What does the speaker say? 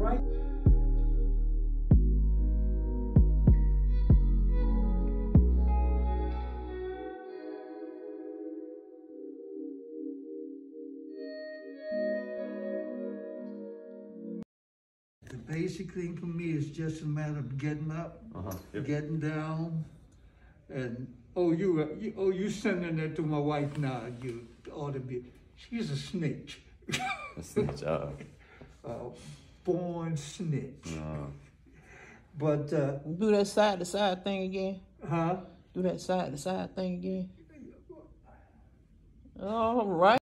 right. The basic thing for me is just a matter of getting up, Uh-huh. Yep. getting down, and oh, you, uh, you oh, you sending that to my wife now? You ought to be. She's a snitch, That's the job. uh, born snitch. Uh, But uh, Do that side to side thing again. huh? Do that side to side thing again. All right.